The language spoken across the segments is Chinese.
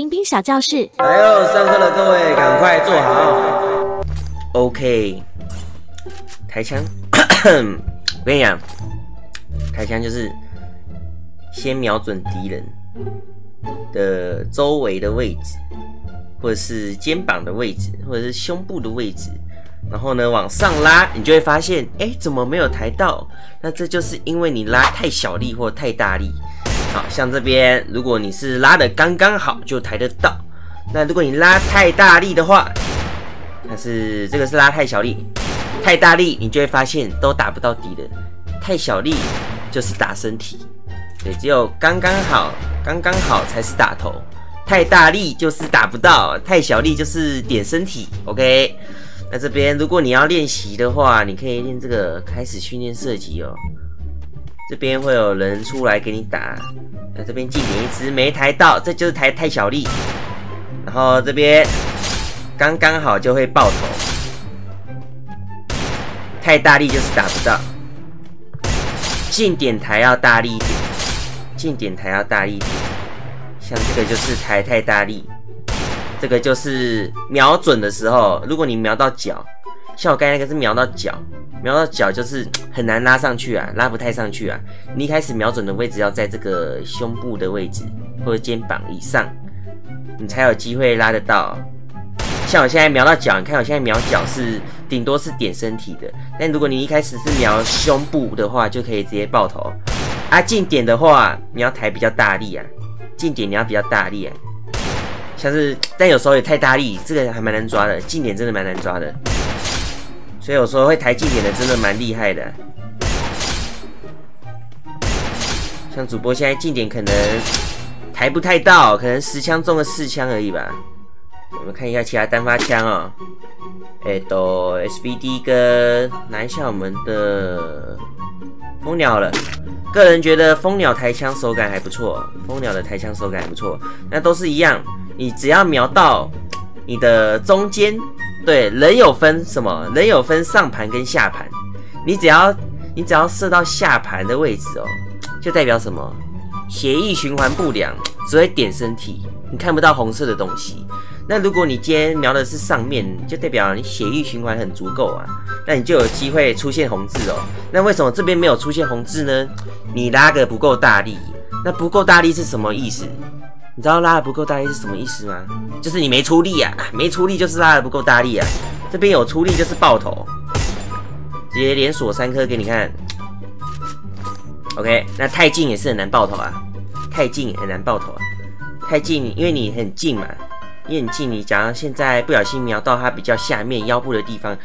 冰冰小教室，来哟，上课了，各位赶快坐好。OK，抬枪，我跟你讲，抬枪就是先瞄准敌人的周围的位置，或者是肩膀的位置，或者是胸部的位置，然后呢往上拉，你就会发现，哎，怎么没有抬到？那这就是因为你拉太小力或太大力。好像这边，如果你是拉的刚刚好，就抬得到。那如果你拉太大力的话，那是这个是拉太小力，太大力你就会发现都打不到敌人。太小力就是打身体，对，只有刚刚好，刚刚好才是打头。太大力就是打不到，太小力就是点身体。OK，那这边如果你要练习的话，你可以练这个开始训练射击哦。这边会有人出来给你打，那这边近点一直没抬到，这就是抬太小力。然后这边刚刚好就会爆头，太大力就是打不到。近点抬要大力一点，近点抬要大力一点。像这个就是抬太大力，这个就是瞄准的时候，如果你瞄到脚，像我刚才那个是瞄到脚。瞄到脚就是很难拉上去啊，拉不太上去啊。你一开始瞄准的位置要在这个胸部的位置或者肩膀以上，你才有机会拉得到。像我现在瞄到脚，你看我现在瞄脚是顶多是点身体的，但如果你一开始是瞄胸部的话，就可以直接爆头。啊，近点的话你要抬比较大力啊，近点你要比较大力啊。像是，但有时候也太大力，这个还蛮难抓的，近点真的蛮难抓的。所以有时候会抬近点的，真的蛮厉害的。像主播现在近点可能抬不太到，可能十枪中了四枪而已吧。我们看一下其他单发枪哦。哎，都 SVD 跟拿一下我们的蜂鸟了。个人觉得蜂鸟抬枪手感还不错，蜂鸟的抬枪手感还不错。那都是一样，你只要瞄到你的中间。对，人有分什么？人有分上盘跟下盘。你只要你只要射到下盘的位置哦，就代表什么？血液循环不良，只会点身体，你看不到红色的东西。那如果你今天瞄的是上面，就代表你血液循环很足够啊，那你就有机会出现红字哦。那为什么这边没有出现红字呢？你拉个不够大力。那不够大力是什么意思？你知道拉的不够大力是什么意思吗？就是你没出力啊，没出力就是拉的不够大力啊。这边有出力就是爆头，直接连锁三颗给你看。OK，那太近也是很难爆头啊，太近也很难爆头啊。太近，因为你很近嘛，你很近，你假如现在不小心瞄到它比较下面腰部的地方，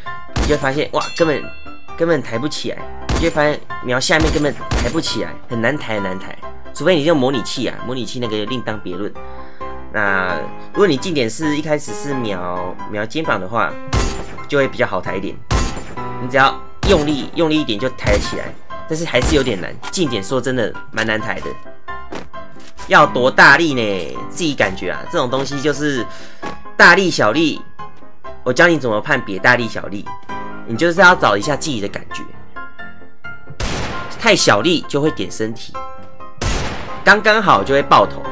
你就发现哇，根本根本抬不起来，你就发现瞄下面根本抬不起来，很难抬，很难抬。除非你用模拟器啊，模拟器那个另当别论。那如果你近点是一开始是瞄瞄肩膀的话，就会比较好抬一点。你只要用力用力一点就抬得起来，但是还是有点难。近点说真的蛮难抬的，要多大力呢？自己感觉啊，这种东西就是大力小力。我教你怎么判别大力小力，你就是要找一下自己的感觉。太小力就会点身体。刚刚好就会爆头，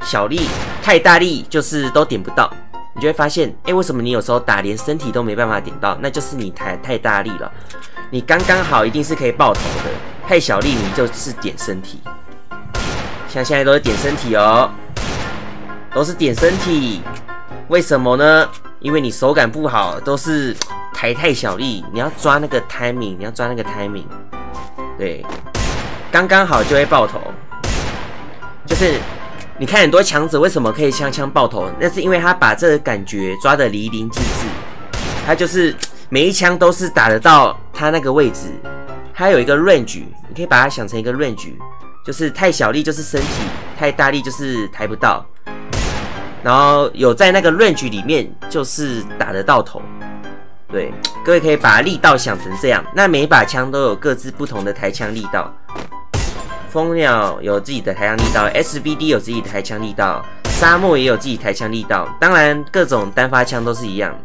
小力太大力就是都点不到，你就会发现，哎，为什么你有时候打连身体都没办法点到？那就是你太太大力了。你刚刚好一定是可以爆头的，太小力你就是点身体。像现在都是点身体哦，都是点身体，为什么呢？因为你手感不好，都是抬太小力，你要抓那个 timing，你要抓那个 timing，对，刚刚好就会爆头。就是你看很多强者为什么可以枪枪爆头？那是因为他把这个感觉抓得淋漓尽致，他就是每一枪都是打得到他那个位置。他有一个 range，你可以把它想成一个 range，就是太小力就是身体，太大力就是抬不到。然后有在那个 range 里面就是打得到头。对，各位可以把力道想成这样。那每一把枪都有各自不同的抬枪力道。蜂鸟有自己的抬枪力道，SVD 有自己的抬枪力道，沙漠也有自己抬枪力道。当然，各种单发枪都是一样，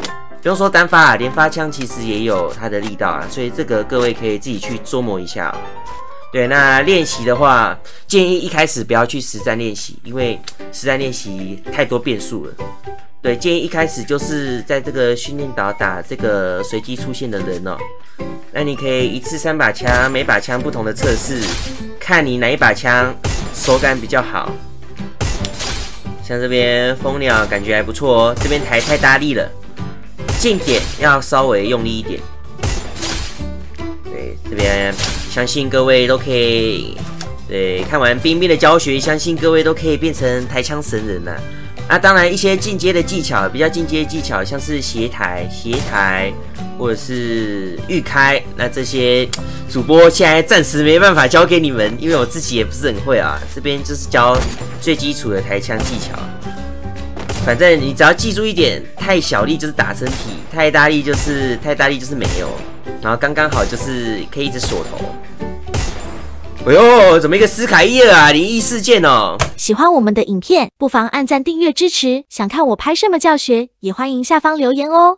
不用说单发啊，连发枪其实也有它的力道啊。所以这个各位可以自己去琢磨一下。对，那练习的话，建议一开始不要去实战练习，因为实战练习太多变数了。对，建议一开始就是在这个训练岛打这个随机出现的人哦。那你可以一次三把枪，每把枪不同的测试，看你哪一把枪手感比较好。像这边蜂鸟感觉还不错哦，这边抬太大力了，近点要稍微用力一点。对，这边相信各位都可以。对，看完冰冰的教学，相信各位都可以变成抬枪神人呐。那当然，一些进阶的技巧，比较进阶的技巧，像是斜抬、斜抬，或者是预开，那这些主播现在暂时没办法教给你们，因为我自己也不是很会啊。这边就是教最基础的抬枪技巧，反正你只要记住一点：太小力就是打身体，太大力就是太大力就是没有，然后刚刚好就是可以一直锁头。哎呦，怎么一个斯凯叶啊？灵异事件哦！喜欢我们的影片，不妨按赞订阅支持。想看我拍什么教学，也欢迎下方留言哦。